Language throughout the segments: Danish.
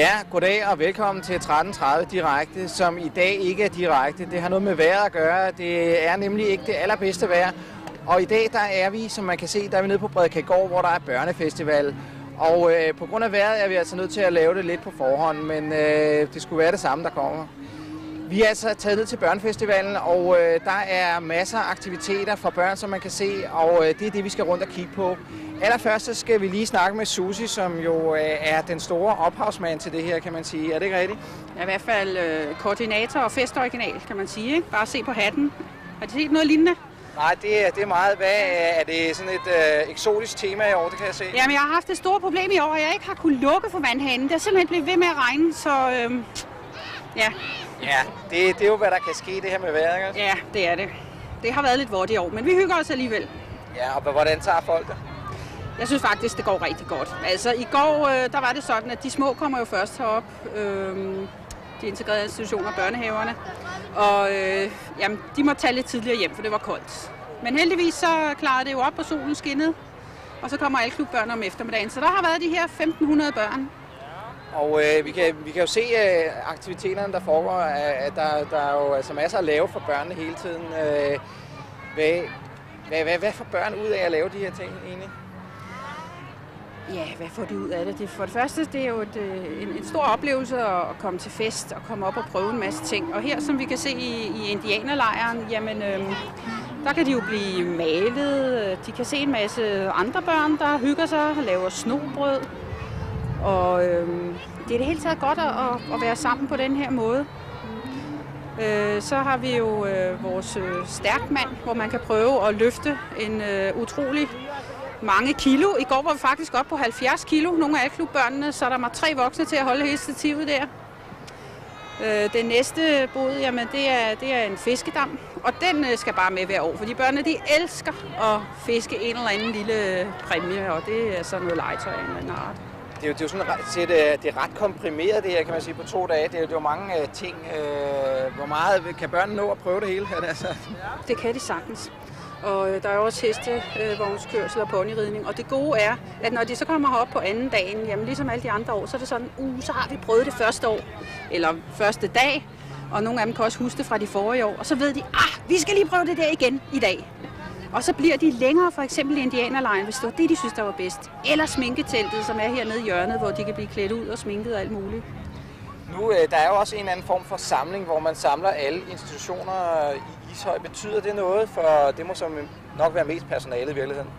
Ja, goddag og velkommen til 13.30 direkte, som i dag ikke er direkte. Det har noget med vejret at gøre. Det er nemlig ikke det allerbedste vejr. Og i dag der er vi, som man kan se, der er vi nede på Bredkagård, hvor der er børnefestival. Og øh, på grund af vejret er vi altså nødt til at lave det lidt på forhånd, men øh, det skulle være det samme, der kommer. Vi er altså taget ned til børnefestivalen, og øh, der er masser af aktiviteter for børn, som man kan se, og øh, det er det, vi skal rundt og kigge på. Allerførst så skal vi lige snakke med Susi, som jo øh, er den store ophavsmand til det her, kan man sige. Er det ikke rigtigt? Er i hvert fald øh, koordinator og festoriginal, kan man sige. Ikke? Bare se på hatten. Har du set noget lignende? Nej, det er, det er meget. Hvad er, er det sådan et øh, eksotisk tema i år, det kan jeg se? Jamen, jeg har haft et stort problem i år, at jeg ikke har kunnet lukke for vandhanen. Det er simpelthen blevet ved med at regne, så øh, ja. Ja, det, det er jo, hvad der kan ske, det her med vejret, ikke? Ja, det er det. Det har været lidt vådt i år, men vi hygger os alligevel. Ja, og hvordan tager folk det? Jeg synes faktisk, det går rigtig godt. Altså, i går, øh, der var det sådan, at de små kommer jo først herop. Øh, de integrerede institutioner, børnehaverne. Og øh, jamen, de må tage lidt tidligere hjem, for det var koldt. Men heldigvis så klarede det jo op, og solen skinnede. Og så kommer alle klubbørn om eftermiddagen. Så der har været de her 1.500 børn. Og øh, vi, kan, vi kan jo se øh, aktiviteterne, der foregår, øh, at der, der er jo altså masser at lave for børnene hele tiden. Øh, hvad, hvad, hvad, hvad får børn ud af at lave de her ting egentlig? Ja, hvad får de ud af det? det for det første, det er jo et, øh, en, en stor oplevelse at komme til fest og komme op og prøve en masse ting. Og her, som vi kan se i, i indianerlejren, jamen, øhm, der kan de jo blive malet. De kan se en masse andre børn, der hygger sig og laver snobrød. Og øhm, det er det hele taget godt at, at være sammen på den her måde. Øh, så har vi jo øh, vores øh, stærkmand, hvor man kan prøve at løfte en øh, utrolig mange kilo. I går var vi faktisk op på 70 kilo, nogle af klubbørnene, så der var tre voksne til at holde hele stativet der. Øh, den næste bod, jamen det er, det er en fiskedam, og den øh, skal bare med hver år, fordi børnene de elsker at fiske en eller anden lille præmie, og det er sådan noget legetøj af en eller anden art. Det er jo, det er jo sådan set, det er ret komprimeret det her, kan man sige, på to dage. Det er, det er jo mange ting. Uh, hvor meget kan børnene nå at prøve det hele? Altså? Det kan de sagtens. Og øh, der er også hestevognskørsel øh, og ponyridning. Og det gode er, at når de så kommer herop på anden dagen, jamen ligesom alle de andre år, så er det sådan, uh, så har vi prøvet det første år, eller første dag, og nogle af dem kan også huske det fra de forrige år, og så ved de, ah, vi skal lige prøve det der igen i dag. Og så bliver de længere, for eksempel i indianerlejen, hvis det var det, de synes, der var bedst. Eller sminketeltet, som er hernede i hjørnet, hvor de kan blive klædt ud og sminket og alt muligt. Nu, øh, der er jo også en anden form for samling, hvor man samler alle institutioner øh, i Ishøj. Betyder det noget? For det må som nok være mest personale i virkeligheden.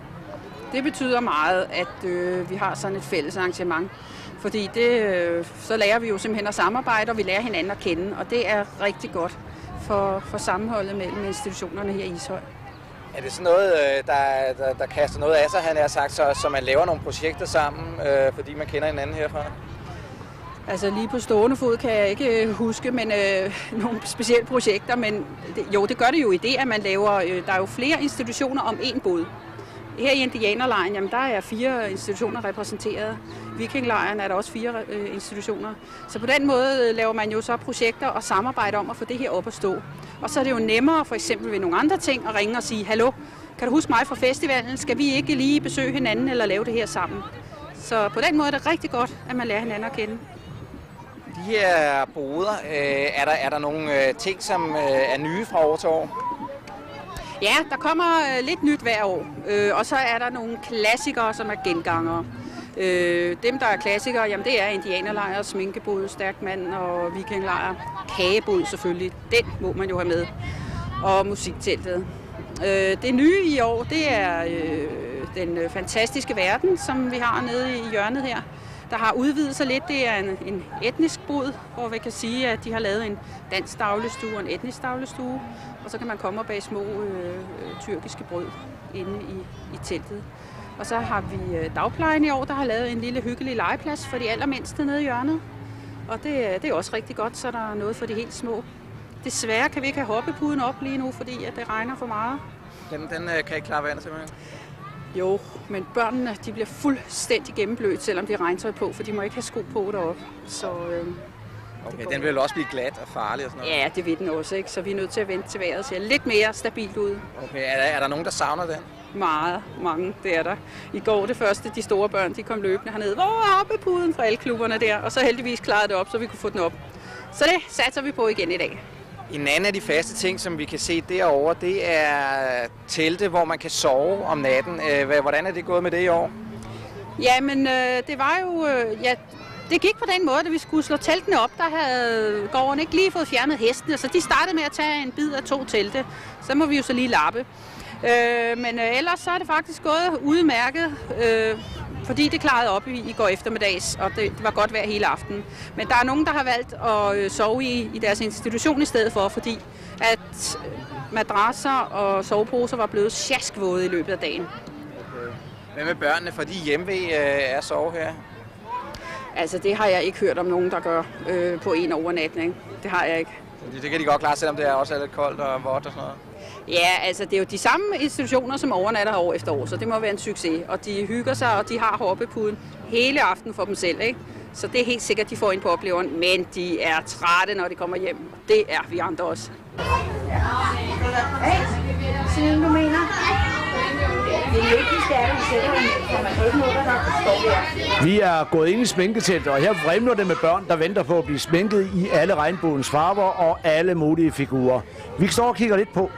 Det betyder meget, at øh, vi har sådan et fælles arrangement. Fordi det, øh, så lærer vi jo simpelthen at samarbejde, og vi lærer hinanden at kende. Og det er rigtig godt for, for sammenholdet mellem institutionerne her i Ishøj. Er det sådan noget, der, der, der kaster noget af sig, han har sagt, så, så man laver nogle projekter sammen, øh, fordi man kender hinanden herfra? Altså lige på stående fod kan jeg ikke øh, huske men øh, nogle specielle projekter, men det, jo, det gør det jo i det, at man laver, øh, der er jo flere institutioner om én båd. Her i Indianerlejren, jamen der er fire institutioner repræsenteret. Vikinglejren er der også fire øh, institutioner. Så på den måde øh, laver man jo så projekter og samarbejder om at få det her op at stå. Og så er det jo nemmere for eksempel ved nogle andre ting at ringe og sige, hallo, kan du huske mig fra festivalen? Skal vi ikke lige besøge hinanden eller lave det her sammen? Så på den måde er det rigtig godt, at man lærer hinanden at kende. De her boder, øh, er, der, er der nogle øh, ting, som øh, er nye fra år til år? Ja, der kommer øh, lidt nyt hver år. Øh, og så er der nogle klassikere, som er gengangere. Øh, dem, der er klassikere, jamen det er indianerlejr, sminkebod, stærkmand og vikinglejr. Kagebod selvfølgelig, den må man jo have med. Og musikteltet. Øh, det nye i år, det er øh, den øh, fantastiske verden, som vi har nede i hjørnet her der har udvidet sig lidt. Det er en, en etnisk bod, hvor vi kan sige, at de har lavet en dansk dagligstue og en etnisk dagligstue. Og så kan man komme og bage små øh, øh, tyrkiske brød inde i, i teltet. Og så har vi øh, dagplejen i år, der har lavet en lille hyggelig legeplads for de allermindste nede i hjørnet. Og det, øh, det er også rigtig godt, så der er noget for de helt små. Desværre kan vi ikke have hoppepuden op lige nu, fordi at det regner for meget. Den, den kan ikke klare vandet simpelthen? Jo, men børnene de bliver fuldstændig gennemblødt, selvom de har regntøj på, for de må ikke have sko på deroppe. Så, øh, okay, den vil også blive glat og farlig og sådan noget? Ja, det vil den også, ikke? så vi er nødt til at vente til vejret ser lidt mere stabilt ud. Okay, er der, er der nogen, der savner den? meget mange, det er der. I går det første, de store børn, de kom løbende hernede. Hvor er oppepuden fra alle klubberne der? Og så heldigvis klarede det op, så vi kunne få den op. Så det satser vi på igen i dag. En anden af de faste ting, som vi kan se derovre, det er telte, hvor man kan sove om natten. Øh, hvordan er det gået med det i år? Jamen, øh, det var jo... Øh, ja, det gik på den måde, at vi skulle slå teltene op. Der havde gården ikke lige fået fjernet hestene, så de startede med at tage en bid af to telte. Så må vi jo så lige lappe. Øh, men øh, ellers så er det faktisk gået udmærket, øh, fordi det klarede op i, i går eftermiddags, og det, det var godt vejr hele aftenen. Men der er nogen, der har valgt at øh, sove i, i deres institution i stedet for, fordi at madrasser og soveposer var blevet sjaskvåde i løbet af dagen. Hvad med børnene? For de hjemme ved øh, at sove her? Altså, det har jeg ikke hørt om nogen, der gør øh, på en overnatning. Det har jeg ikke. Det kan de godt klare, selvom det er også er lidt koldt og vådt og sådan noget? Ja, altså det er jo de samme institutioner, som overnatter år efter år, så det må være en succes. Og de hygger sig, og de har hoppepuden hele aften for dem selv, ikke? Så det er helt sikkert, de får ind på opleveren, men de er trætte, når de kommer hjem. Det er vi andre også. Hey, du mener? Vi er gået ind i sminketelt, og her vrimler det med børn, der venter på at blive sminket i alle regnbuens farver og alle mulige figurer. Vi står og kigger lidt på.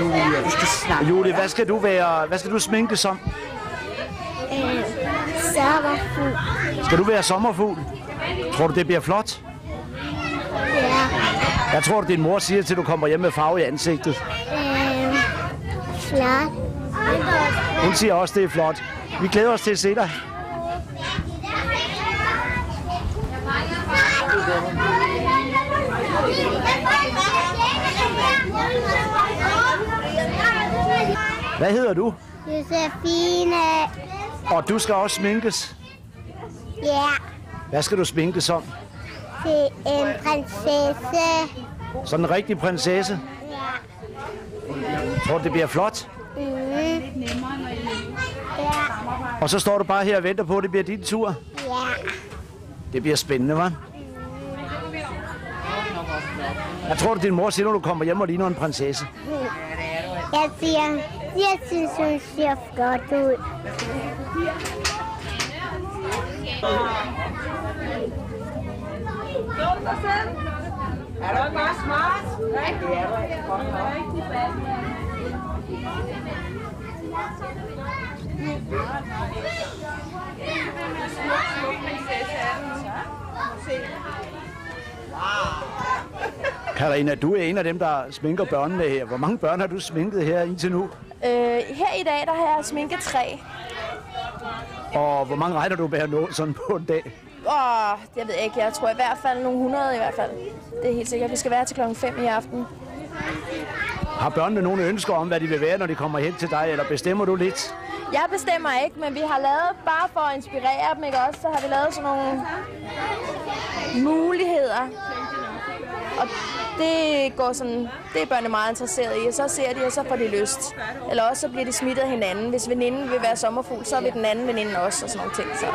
Julie, du skal snakke. Julie, hvad skal du være, hvad skal du sminke som? Øh, sommerfugl. Skal du være sommerfugl? Tror du, det bliver flot? Ja. Jeg tror, din mor siger til, du kommer hjem med farve i ansigtet. Øh, flot. Hun siger også, det er flot. Vi glæder os til at se dig. Hvad hedder du? Josefine. Og du skal også sminkes. Ja. Hvad skal du sminkes som? Til en prinsesse. Sådan en rigtig prinsesse? Ja. Tror du, det bliver flot? Mm. Ja. Og så står du bare her og venter på, at det bliver din tur? Ja. Det bliver spændende, hva'? Jeg tror, at din mor siger, når du kommer hjem og ligner en prinsesse. Jeg siger, jeg synes, hun ser godt ud. Er du bare smart? Nej, det er du Wow. Karina, du er en af dem, der sminker børnene her. Hvor mange børn har du sminket her indtil nu? Øh, her i dag, der har jeg sminket tre. Og hvor mange regner du med at nå sådan på en dag? Åh, jeg ved ikke. Jeg tror i hvert fald nogle 100 i hvert fald. Det er helt sikkert. Vi skal være til klokken 5 i aften. Har børnene nogle ønsker om, hvad de vil være, når de kommer hen til dig, eller bestemmer du lidt? Jeg bestemmer ikke, men vi har lavet, bare for at inspirere dem, ikke også, så har vi lavet sådan nogle muligheder. Og det går sådan, det er børnene meget interesseret i, og så ser de, og så får de lyst. Eller også så bliver de smittet af hinanden. Hvis veninden vil være sommerfugl, så vil den anden veninde også, og sådan nogle ting. Så.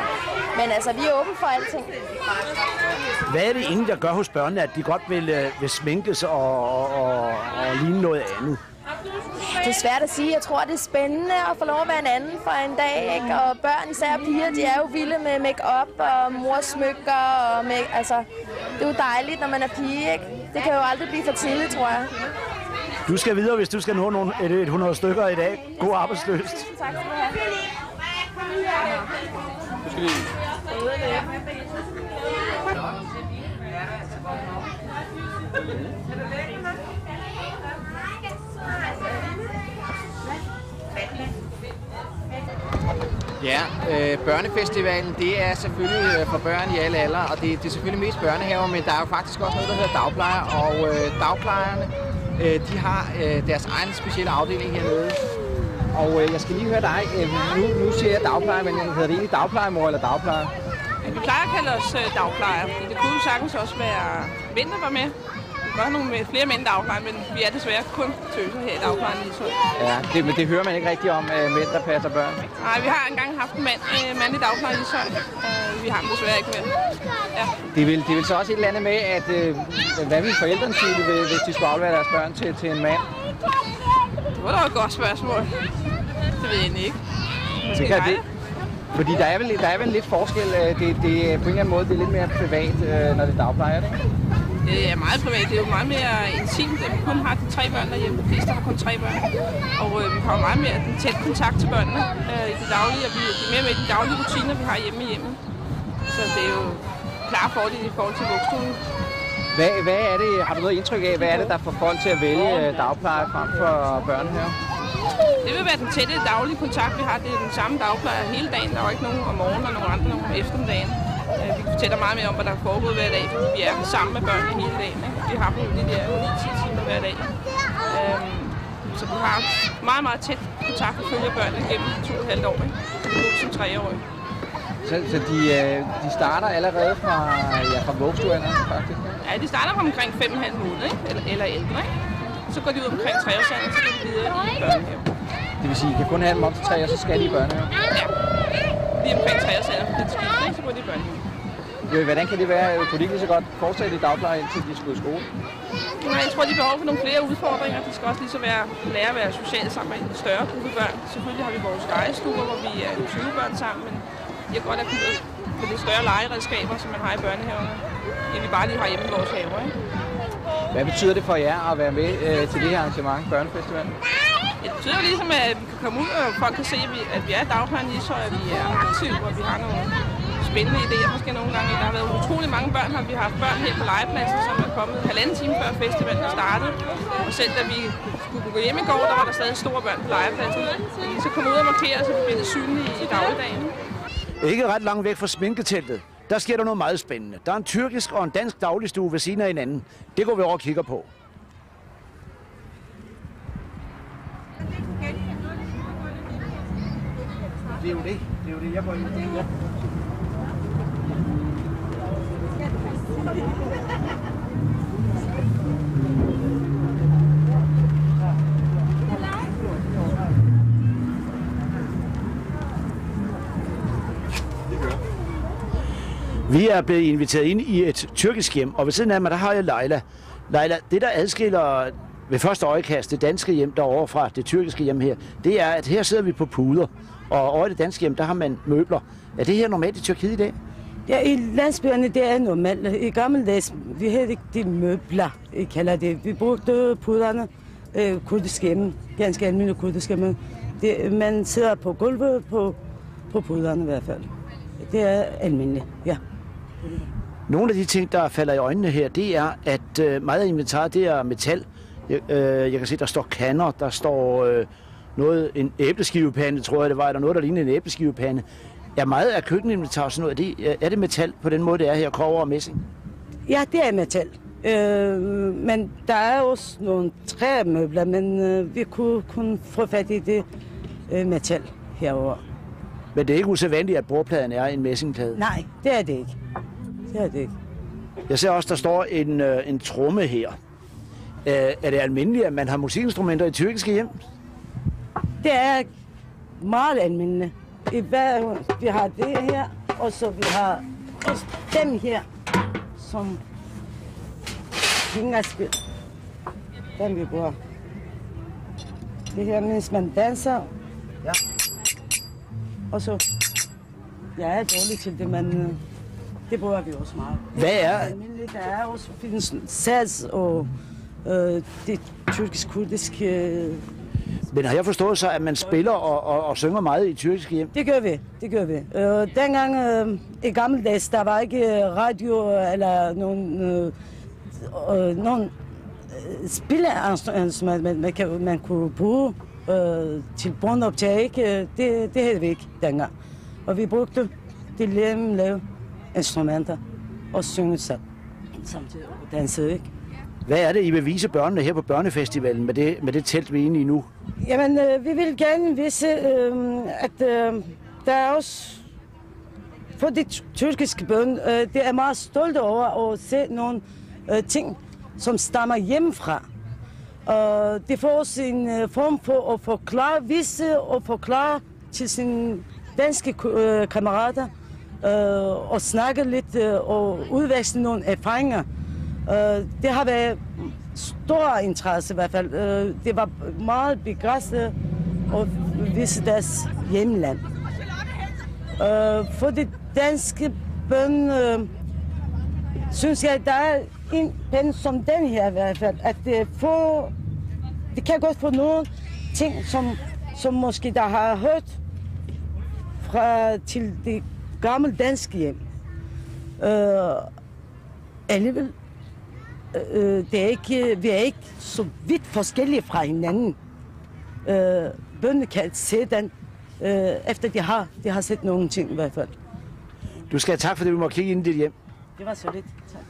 Men altså, vi er åbne for alting. Hvad er det egentlig, der gør hos børnene, at de godt vil, øh, vil sminkes og, og, og, og ligne noget andet? Det er svært at sige. Jeg tror, det er spændende at få lov at være en anden for en dag. Ikke? Og børn, især piger, de er jo vilde med make-up og morsmykker. Og make, altså, det er jo dejligt, når man er pige. Ikke? Det kan jo aldrig blive for tidligt, tror jeg. Du skal videre, hvis du skal nå nogle, et 100 stykker i dag. God arbejdsløst. Tak skal du have. Du skal lige... Ja, øh, børnefestivalen, det er selvfølgelig øh, for børn i alle aldre, og det, det er selvfølgelig mest børnehaver, men der er jo faktisk også noget, der hedder dagplejer, og øh, dagplejerne, øh, de har øh, deres egen specielle afdeling hernede. Og øh, jeg skal lige høre dig, øh, nu, nu siger jeg dagplejer, men øh, hedder det egentlig dagplejemor eller dagplejer? Vi plejer at kalde os øh, dagplejer, det kunne jo sagtens også være vinter var med. Gør nogle med flere mænd dagplejer, men vi er desværre kun tøser her i dagplejen i Ishøj. Ja, det, men det hører man ikke rigtig om, øh, mænd, der passer børn. Nej, vi har engang haft en mand, øh, mand i dagplejen i Ishøj. Øh, vi har ham desværre ikke mere. Ja. Det vil, det vil så også et eller andet med, at øh, hvad vil forældrene sige, hvis hvis de skulle aflevere deres børn til, til en mand? Det var da et godt spørgsmål. Det ved jeg egentlig ikke. Måske Det kan det. Fordi der er vel, der er vel lidt forskel. øh, Det, det, på en eller anden måde det er lidt mere privat, øh, når det er dagplejer, ikke? Det er meget privat. Det er jo meget mere intimt, at vi kun har de tre børn derhjemme. De fleste har kun tre børn. Og øh, vi har jo meget mere den tæt kontakt til børnene øh, i det daglige, og vi er mere med i de daglige rutiner, vi har hjemme i hjemmet. Så det er jo klare fordele i forhold til vuggestuen. Hvad, hvad er det, har du noget indtryk af, hvad er det, der får folk til at vælge øh, dagpleje frem for børnehave? Det vil være den tætte daglige kontakt, vi har. Det er den samme dagplejer hele dagen. Der er jo ikke nogen om morgenen og nogen andre om eftermiddagen. Øh, Vi fortæller meget mere om, hvad der er foregået hver dag, fordi vi er sammen med børnene hele dagen. Vi har dem de der 9-10 timer hver dag. Øhm, Så vi har meget, meget tæt kontakt og følger børnene gennem to og et halvt år. Ikke? Som treårige. Så, så de, øh, de starter allerede fra, ja, fra vuggestuerne, faktisk. Ja, de starter fra omkring 5,5 måneder, ikke? Eller, eller ældre. Ikke? Så går de ud omkring 3 års alder, så går de videre i børnehave. Det vil sige, I kan kun have dem op til tre, og så skal de i børnehave. Ja. Lige omkring 3 års alder, for det så går de i børnehave. Jo, Hvordan kan det være? Kunne de ikke lige så godt fortsætte i dagpleje, indtil de skulle i skole? Nej, jeg tror, de behov for nogle flere udfordringer. De skal også lige så være, lære at være sociale sammen med en større gruppe børn. Selvfølgelig har vi vores legestuer, hvor vi er 20 børn sammen, men de har godt at kunne med lidt større legeredskaber, som man har i børnehaverne, end vi bare lige har hjemme i vores haver. Ikke? Hvad betyder det for jer at være med øh, til det her arrangement, Børnefestivalen? Det betyder jo ligesom, at vi kan komme ud, og folk kan se, at vi, at vi er dagplejen i Ishøj, at vi er aktive, og vi har nogle spændende idéer måske nogle gange. Der har været utrolig mange børn her. Vi har haft børn her på legepladsen, som er kommet halvanden time før festivalen startede. Og selv da vi skulle gå hjem i går, der var der stadig store børn på legepladsen. Så de så kom ud og markerede, så vi blev synlige i dagligdagen. Ikke ret langt væk fra sminketeltet, der sker der noget meget spændende. Der er en tyrkisk og en dansk dagligstue ved siden af hinanden. Det går vi over og kigger på. Det er jo det. Det er jo det, jeg går ind i. Vi er blevet inviteret ind i et tyrkisk hjem, og ved siden af mig, der har jeg Leila. Leila, det der adskiller ved første øjekast det danske hjem derovre fra det tyrkiske hjem her, det er, at her sidder vi på puder, og over i det danske hjem, der har man møbler. Er det her normalt i Tyrkiet i dag? Ja, i landsbyerne, det er normalt. I gammeldags, vi havde ikke de møbler, I kalder det. Vi brugte puderne, øh, kurdiske hjemme, ganske almindelige kurdiske hjemme. Det, man sidder på gulvet på, på puderne i hvert fald. Det er almindeligt, ja. Nogle af de ting, der falder i øjnene her, det er, at øh, meget af inventaret, det er metal. Jeg, øh, jeg kan se, der står kander, der står øh, noget, en æbleskivepande, tror jeg det var, eller noget, der ligner en æbleskivepande. Er meget af køkkeninventar sådan noget, er det, er det metal på den måde, det er her, kover og messing? Ja, det er metal. Øh, men der er også nogle træmøbler, men øh, vi kunne kun få fat i det øh, metal herover. Men det er ikke usædvanligt, at bordpladen er en messingplade. Nej, det er det ikke. Det er det ikke. Jeg ser også, der står en, øh, en tromme her. Øh, er det almindeligt, at man har musikinstrumenter i tyrkiske hjem? Det er meget almindeligt. I hver, vi har det her, og så vi har også dem her, som fingerspil. Dem vi bruger. Det her, mens man danser. Ja. Og så, jeg er dårlig til det, men øh, det bruger vi også meget. Hvad er, Almindeligt, der er også findes saz og øh, det tyrkisk-kurdiske øh, men har jeg forstået så, at man spiller og, og, og synger meget i tyrkiske hjem? Det gør vi, det gør vi. Øh, dengang øh, i gamle dage, der var ikke øh, radio eller nogen, øh, øh, nogen øh, spilleinstrument, spilleinstrumenter, man, man, kan, man kunne bruge øh, til båndoptag. Ikke? Det, det havde vi ikke dengang. Og vi brugte de lave instrumenter og synge sammen samtidig og danse, ikke? Hvad er det, I vil vise børnene her på børnefestivalen med det, med det telt, vi er inde i nu? Jamen, øh, vi vil gerne vise, øh, at øh, der er også for de tyrkiske børn, øh, det er meget stolte over at se nogle øh, ting, som stammer hjemmefra. Og det får også en øh, form for at forklare, vise og forklare til sine danske øh, kammerater øh, og snakke lidt øh, og udveksle nogle erfaringer. Øh, det har været stor interesse i hvert fald. Øh, det var meget begrænset at vise deres hjemland. Øh, for de danske børn øh, synes jeg, der er en pen som den her i hvert fald, at det, får, det kan godt få nogle ting, som, som måske der har hørt fra til det gamle danske hjem. Øh, alligevel, øh, det er ikke, vi er ikke så vidt forskellige fra hinanden. Øh, børnene kan se den, øh, efter de har, de har set nogle ting i hvert fald. Du skal have tak for det, vi må kigge ind i dit hjem. Det var så lidt. Tak.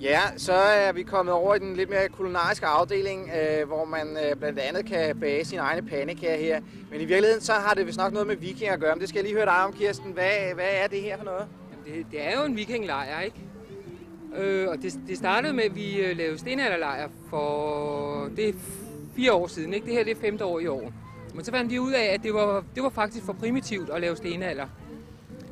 Ja, så er vi kommet over i den lidt mere kulinariske afdeling, øh, hvor man øh, blandt andet kan bage sine egne pandekager her. Men i virkeligheden så har det vist nok noget med vikinger at gøre. Men det skal jeg lige høre dig om, Kirsten. Hvad, hvad er det her for noget? Jamen, det, det er jo en vikinglejr, ikke? Øh, og det, det startede med, at vi øh, lavede stenalderlejr for det er fire år siden. Ikke? Det her det er femte år i år. Men så fandt vi ud af, at det var, det var faktisk for primitivt at lave stenalder.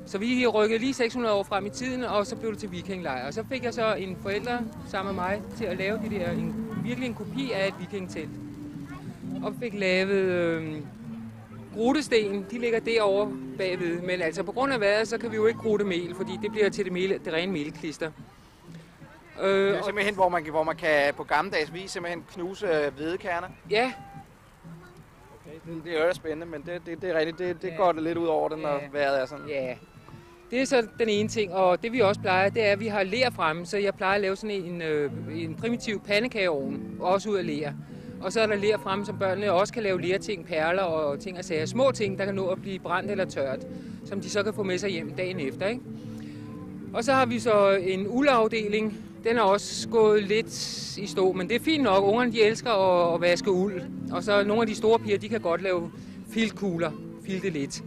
Så vi rykkede lige 600 år frem i tiden, og så blev det til vikinglejr. Og så fik jeg så en forælder sammen med mig til at lave det der, en, virkelig en kopi af et vikingtelt. Og fik lavet øh, grutesten, de ligger derovre bagved. Men altså på grund af vejret, så kan vi jo ikke grute mel, fordi det bliver til det, mel, det rene melklister. Det Øh, er og, simpelthen, hvor man, hvor man kan på gammeldags vis simpelthen knuse øh, hvedekerner. ja, Det, det er jo spændende, men det, det, det er rigtigt. Det, det går det lidt ud over det, når Ja. vejret er sådan. ja. Det er så den ene ting, og det vi også plejer, det er, at vi har ler fremme, så jeg plejer at lave sådan en, øh, en primitiv pandekageovn, også ud af ler. Og så er der ler fremme, som børnene også kan lave lerting, perler og ting og sager. Små ting, der kan nå at blive brændt eller tørt, som de så kan få med sig hjem dagen efter. Ikke? Og så har vi så en uldafdeling. Den er også gået lidt i stå, men det er fint nok. Ungerne de elsker at, at vaske uld. Og så nogle af de store piger, de kan godt lave filtkugler, filte lidt.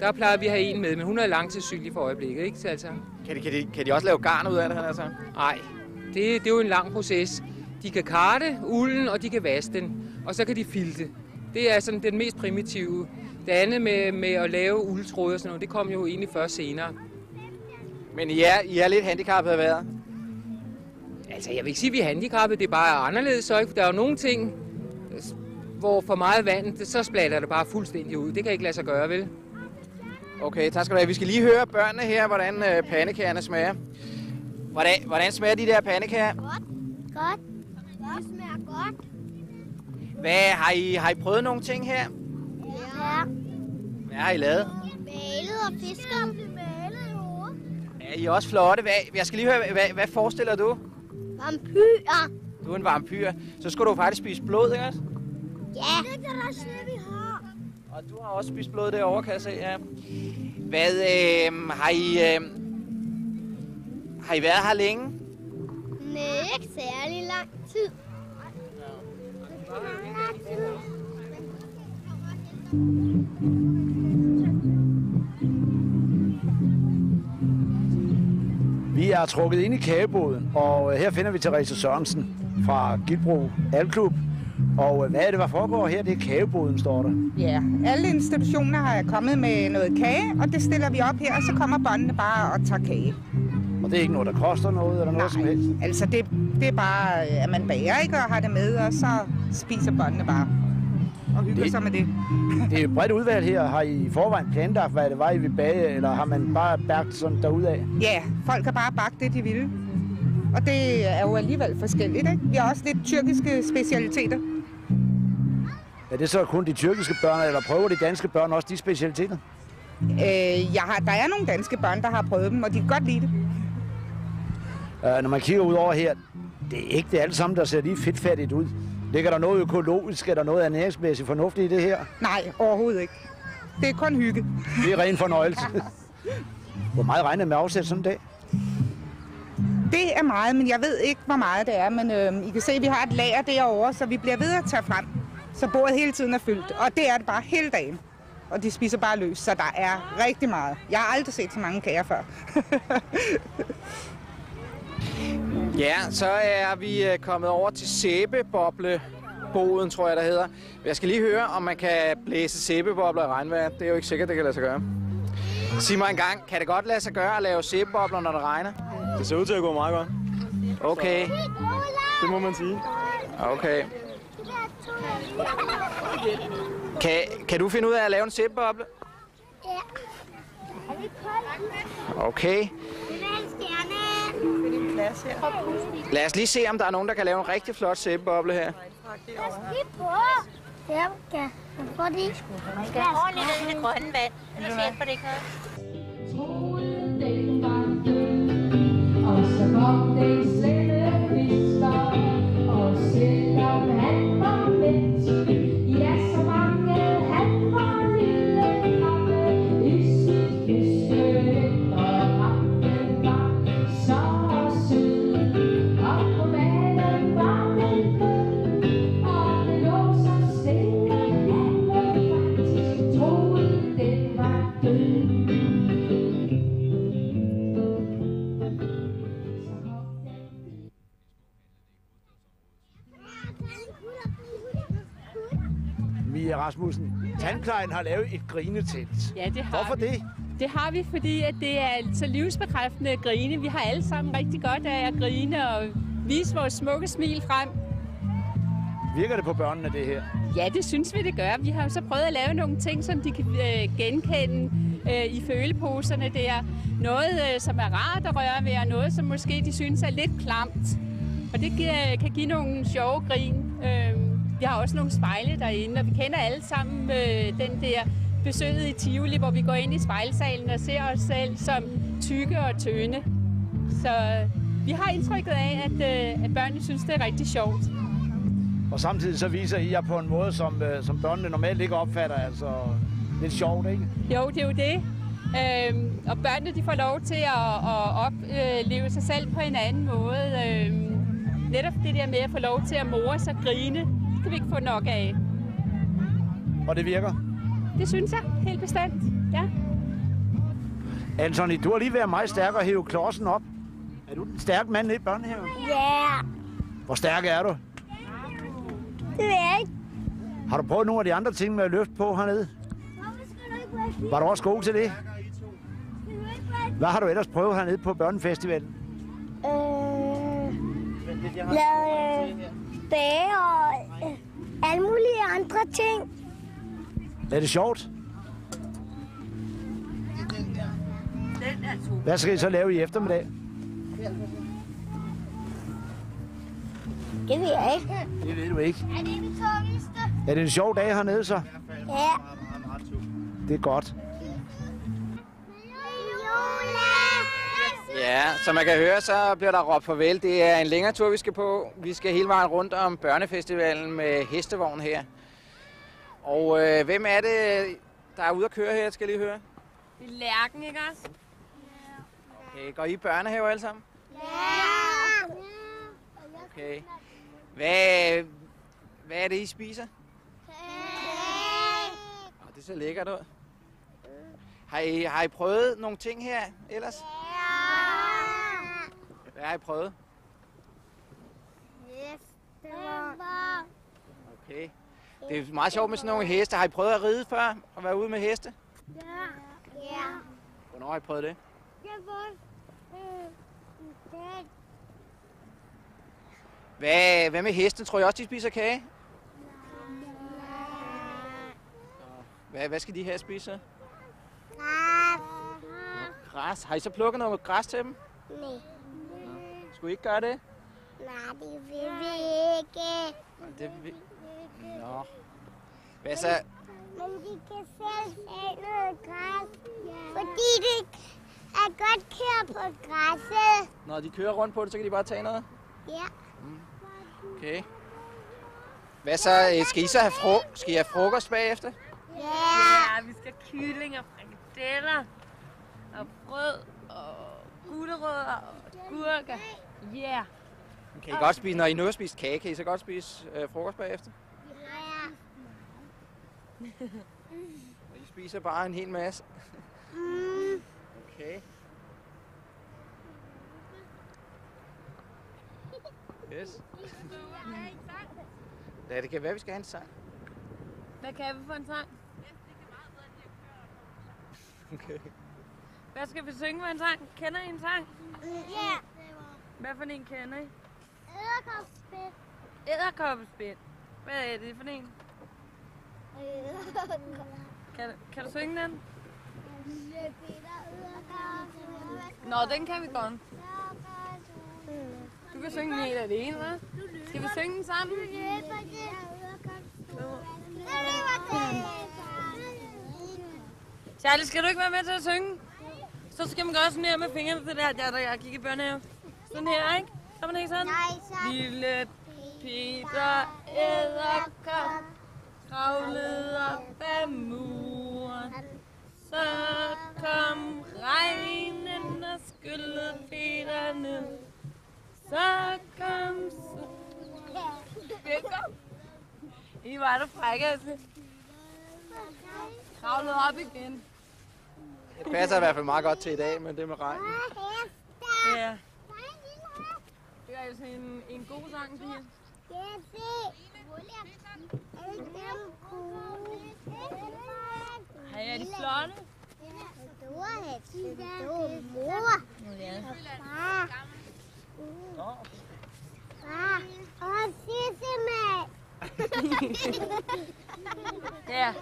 Der plejer vi at have en med, men hun er langtidssyg for øjeblikket, ikke? Så altså, Kan de, kan, de, kan de også lave garn ud af det, han altså? nej, det, det er jo en lang proces. De kan karte ulden, og de kan vaske den, og så kan de filte. Det er sådan den mest primitive. Det andet med, med at lave uldtråd og sådan noget, det kom jo egentlig først senere. Men I er, I er lidt handicappet af vejret. Altså, jeg vil ikke sige, at vi er handicappede, det er bare anderledes, så ikke? Der er jo nogle ting, hvor for meget vand, så splatter det bare fuldstændig ud. Det kan ikke lade sig gøre, vel? Okay, tak skal du have. Vi skal lige høre børnene her, hvordan øh, pandekagerne smager. Hvordan, hvordan smager de der pandekager? Godt. Godt. Det smager godt. Hvad, har, I, har I prøvet nogle ting her? Ja. Hvad har I lavet? Malet og hovedet. Er I også flotte? Hvad, jeg skal lige høre, hvad, hvad forestiller du? Vampyrer. Du er en vampyr. Så skulle du faktisk spise blod, ikke også? Ja. Det kan da se, vi har. Og du har også spist blod derovre, kan jeg se, ja. Hvad, øh, har I... Øh, har I været her længe? Nej, ikke særlig lang tid. Vi er trukket ind i kagebåden, og øh, her finder vi Therese Sørensen fra Gildbro Alklub. Og øh, hvad er det, der foregår her? Det er kagebåden, står der. Ja, alle institutioner har kommet med noget kage, og det stiller vi op her, og så kommer børnene bare og tager kage. Og det er ikke noget, der koster noget, eller noget som helst. altså det, det er bare, at man bager ikke og har det med, og så spiser børnene bare og hygger Det- sig med det. Det er et bredt udvalg her. Har I i forvejen planlagt, hvad det var, I vil bage, eller har man bare bagt sådan derudad? Ja, folk har bare bagt det, de vil. Og det er jo alligevel forskelligt, ikke? Vi har også lidt tyrkiske specialiteter. Er det så kun de tyrkiske børn, eller prøver de danske børn også de specialiteter? Øh, jeg har, der er nogle danske børn, der har prøvet dem, og de kan godt lide det. Uh, når man kigger ud over her, det er ikke det alt sammen, der ser lige fedtfattigt ud. Ligger der noget økologisk, er der noget ernæringsmæssigt fornuftigt i det her? Nej, overhovedet ikke. Det er kun hygge. Det er ren fornøjelse. Hvor meget regner med at afsætte sådan en dag? Det er meget, men jeg ved ikke, hvor meget det er. Men øh, I kan se, at vi har et lager derovre, så vi bliver ved at tage frem. Så bordet hele tiden er fyldt. Og det er det bare hele dagen. og de spiser bare løs, så der er rigtig meget. Jeg har aldrig set så mange kager før. Ja, så er vi øh, kommet over til sæbeboble boden, tror jeg, der hedder. Jeg skal lige høre, om man kan blæse sæbebobler i regnvejr. Det er jo ikke sikkert, det kan lade sig gøre. Sig mig en gang, kan det godt lade sig gøre at lave sæbebobler, når det regner? Det ser ud til at gå meget godt. Okay, Det må man sige. okay. Kan, kan du finde ud af at lave en sæbeboble? Okay glas her. Lad os lige se, om der er nogen, der kan lave en rigtig flot sæbeboble her. Pas lige på. Ja, ja. Fordi... Man skal have ordentligt ned i det grønne vand, ellers hjælper det ikke noget. Troen dengang død, Og så kom den Mia Rasmussen, tandplejen har lavet et grinetelt. Ja, det har Hvorfor vi. det? Det har vi, fordi at det er så livsbekræftende at grine. Vi har alle sammen rigtig godt af at grine og vise vores smukke smil frem. Virker det på børnene, det her? Ja, det synes vi, det gør. Vi har jo så prøvet at lave nogle ting, som de kan øh, genkende øh, i føleposerne. Det er noget, øh, som er rart at røre ved, og noget, som måske de synes er lidt klamt. Og det giver, kan give nogle sjove grin. Øh, vi har også nogle spejle derinde, og vi kender alle sammen øh, den der besøget i Tivoli, hvor vi går ind i spejlsalen og ser os selv som tykke og tynde. Så vi har indtrykket af, at, øh, at børnene synes, det er rigtig sjovt. Og samtidig så viser I jer på en måde, som, øh, som børnene normalt ikke opfatter. Altså lidt sjovt, ikke? Jo, det er jo det. Øhm, og børnene de får lov til at, at opleve sig selv på en anden måde. Øhm, netop det der med at få lov til at more sig og grine, kan vi ikke få nok af. Og det virker. Det synes jeg helt bestemt, ja. Anthony, du har lige været meget stærk og hæve klodsen op. Er du en stærk mand i børnehaven? Ja, Hvor stærk er du? det ved jeg ikke. Har du prøvet nogle af de andre ting med at løfte på hernede? Var du også god til det? Hvad har du ellers prøvet hernede på børnefestivalen? Øh, lave øh, bage og øh, alle mulige andre ting. Er det sjovt? Hvad skal I så lave i eftermiddag? Det ved jeg ikke. Det ved du ikke. Er det den tungeste? Er det en sjov dag hernede så? Ja. Det er godt. Ja, som man kan høre, så bliver der råbt farvel. Det er en længere tur, vi skal på. Vi skal hele vejen rundt om børnefestivalen med hestevogn her. Og øh, hvem er det, der er ude at køre her, skal jeg lige høre? Det er lærken, ikke også? Okay, går I i børnehave alle sammen? Ja. Okay. Hvad, hvad er det, I spiser? Oh, det ser lækkert ud. Har I, har I prøvet nogle ting her ellers? Hvad har I prøvet? Okay. Det er meget sjovt med sådan nogle heste. Har I prøvet at ride før? Og være ude med heste? Ja. Ja. Hvornår har I prøvet det? Jeg får øh, Hvad, hvad med hesten? Tror I også, de spiser kage? Hvad, hvad skal de her spise? Græs. Har I så plukket noget græs til dem? Nej. Skulle I ikke gøre det? Nej, det vil vi ikke. Det vi... Nå. Hvad så? Men de kan selv have noget græs, fordi det er godt køre på græsset. Når de kører rundt på det, så kan de bare tage noget? Ja. Okay. Hvad så? øh, Skal I så have, fro- skal I have frokost bagefter? Ja. Ja, vi skal have kylling og frikadeller og brød og gulerødder og gurker. Yeah. Kan I godt spise, når I nu har spist kage, kan I så godt spise øh, frokost bagefter? spiser bare en hel masse. Mm. Okay. Yes. Ja, det kan være, vi skal have en sang. Hvad kan vi for en sang? Okay. Hvad skal vi synge for en sang? Kender I en sang? Ja. Hvad for en kender I? Æderkopspil. Æderkoppespind. Hvad er det for en? Kan, kan du synge den? Nå, den kan vi godt. Du kan synge den helt alene, hva'? Skal vi synge den sammen? Charlie, skal du ikke være med til at synge? Så skal man gøre sådan her med fingrene til det her, der, der jeg gik i børnehave. Sådan her, ikke? Kan man ikke sådan? Lille Peter æderkop kravlede op ad muren. Så kom regnen og skyllede Peter ned. Så kom Skækker. I var der frække, altså. Kravlede op igen. Det passer i hvert fald meget godt til i dag, men det med regn. Ja. Er altså en, en god sang, det her. Hej, er de flotte? Mor. Ja. Far. Far. Og sissemand. Ja.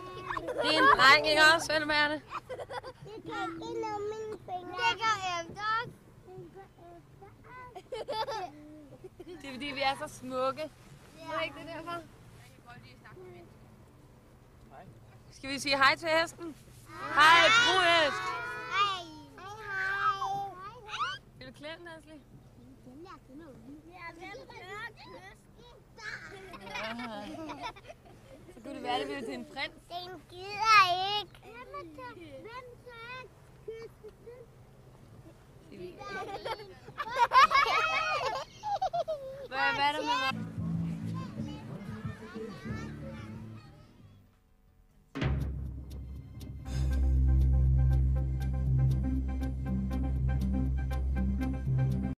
Det er en dreng, ikke også, Svendemærne? Det kan ikke nå mine fingre. Det efter os. Det er fordi, vi er så smukke. Er det ikke det derfor? Skal vi sige hej til hesten? Hej, bruhest! Hej. Hej, Vil du klemme den, Asli? Så kunne det være, det blev til en prins. Den gider ikke. Hvem så? Hvem Bye, madam.